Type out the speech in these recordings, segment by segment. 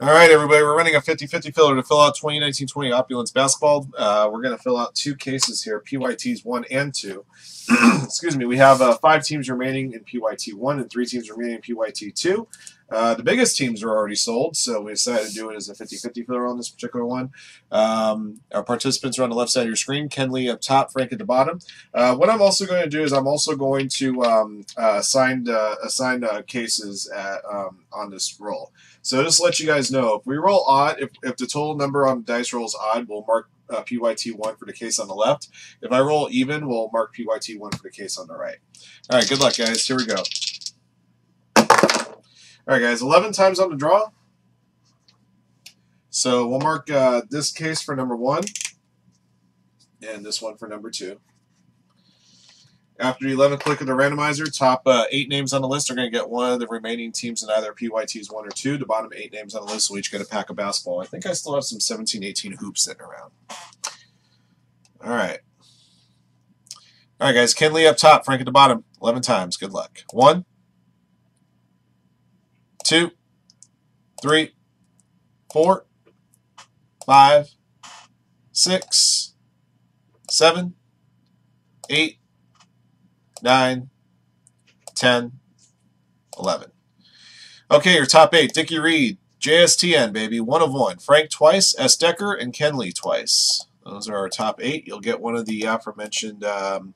All right, everybody, we're running a 50-50 filler to fill out 2019-20 Opulence basketball. Uh, we're going to fill out two cases here, PYTs 1 and 2. Excuse me. We have uh, five teams remaining in PYT 1 and three teams remaining in PYT 2. Uh, the biggest teams are already sold, so we decided to do it as a 50-50 filler on this particular one. Um, our participants are on the left side of your screen. Ken Lee up top, Frank at the bottom. Uh, what I'm also going to do is I'm also going to um, uh, assign, uh, assign cases at, um, on this roll. So just let you guys know, if we roll odd, if, if the total number on dice rolls odd, we'll mark uh, PYT1 for the case on the left. If I roll even, we'll mark PYT1 for the case on the right. All right, good luck, guys. Here we go. All right, guys, 11 times on the draw. So we'll mark uh, this case for number one and this one for number two. After the 11th click of the randomizer, top uh, eight names on the list are going to get one of the remaining teams in either PYTs 1 or 2. The bottom eight names on the list will each get a pack of basketball. I think I still have some 17, 18 hoops sitting around. All right. All right, guys. Ken Lee up top, Frank at the bottom. 11 times. Good luck. One, two, three, four, five, six, seven, eight, 9, 10, 11. Okay, your top eight. Dickie Reed, JSTN, baby, one of one. Frank twice, S. Decker, and Ken Lee twice. Those are our top eight. You'll get one of the aforementioned, um,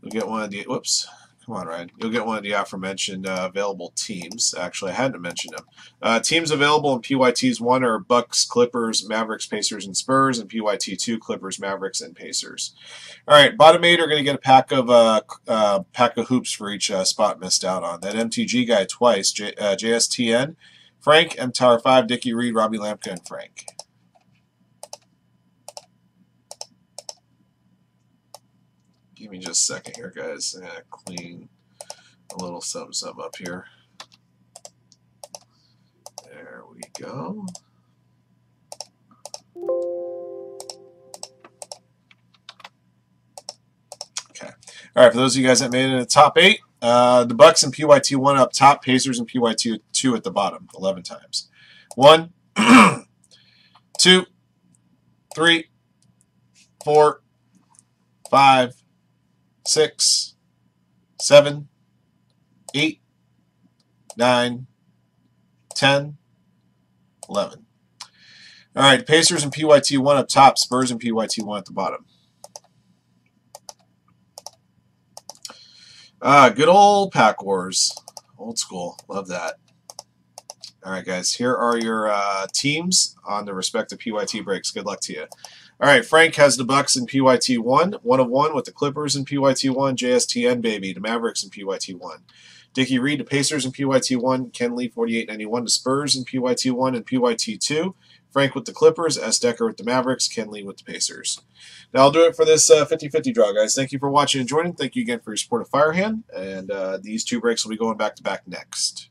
you'll get one of the, whoops, Come on, Ryan. You'll get one of the aforementioned uh, available teams. Actually, I hadn't mentioned them. Uh, teams available in PYTs 1 are Bucks, Clippers, Mavericks, Pacers, and Spurs, and PYT 2, Clippers, Mavericks, and Pacers. All right, bottom eight are going to get a pack of uh, uh, pack of hoops for each uh, spot missed out on. That MTG guy twice, J, uh, JSTN, Frank, M Tower 5, Dickie Reed, Robbie Lampkin, and Frank. Give me just a second here, guys. To clean a little something, something up here. There we go. Okay. All right, for those of you guys that made it in the top eight, uh, the Bucks and PYT one up top, Pacers and PYT two at the bottom, 11 times. One, two, three, four, five, six, seven, eight, nine, ten, eleven. All right, Pacers and PYT one up top, Spurs and PYT one at the bottom. Ah, good old Pack Wars. Old school. Love that. All right, guys. Here are your uh, teams on the respective PYT breaks. Good luck to you. All right, Frank has the Bucks in PYT one, one of one with the Clippers in PYT one, JSTN baby, the Mavericks in PYT one. Dickie Reed, the Pacers in PYT one, Ken Lee, 4891, the Spurs in PYT one and PYT two. Frank with the Clippers, S. Decker with the Mavericks, Ken Lee with the Pacers. Now I'll do it for this 50-50 uh, draw, guys. Thank you for watching and joining. Thank you again for your support of Firehand. And uh, these two breaks will be going back to back next.